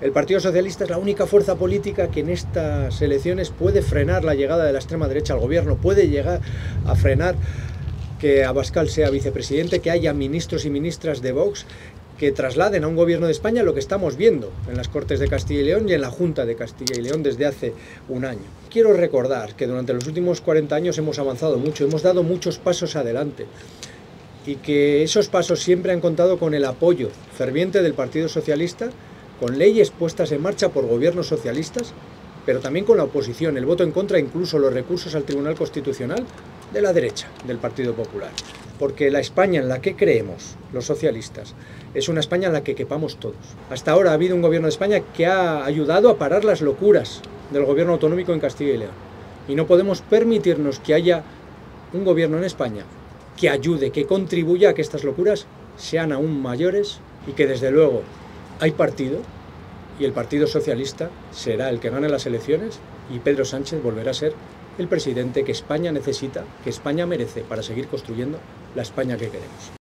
El Partido Socialista es la única fuerza política que en estas elecciones puede frenar la llegada de la extrema derecha al gobierno, puede llegar a frenar que Abascal sea vicepresidente, que haya ministros y ministras de Vox que trasladen a un gobierno de España lo que estamos viendo en las Cortes de Castilla y León y en la Junta de Castilla y León desde hace un año. Quiero recordar que durante los últimos 40 años hemos avanzado mucho, hemos dado muchos pasos adelante y que esos pasos siempre han contado con el apoyo ferviente del Partido Socialista, con leyes puestas en marcha por gobiernos socialistas, pero también con la oposición, el voto en contra, incluso los recursos al Tribunal Constitucional de la derecha, del Partido Popular. Porque la España en la que creemos los socialistas es una España en la que quepamos todos. Hasta ahora ha habido un gobierno de España que ha ayudado a parar las locuras del gobierno autonómico en Castilla y León. Y no podemos permitirnos que haya un gobierno en España que ayude, que contribuya a que estas locuras sean aún mayores y que desde luego hay partido y el Partido Socialista será el que gane las elecciones y Pedro Sánchez volverá a ser el presidente que España necesita, que España merece para seguir construyendo la España que queremos.